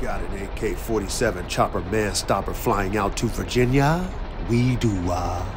Got an AK 47 chopper man stopper flying out to Virginia? We do, uh.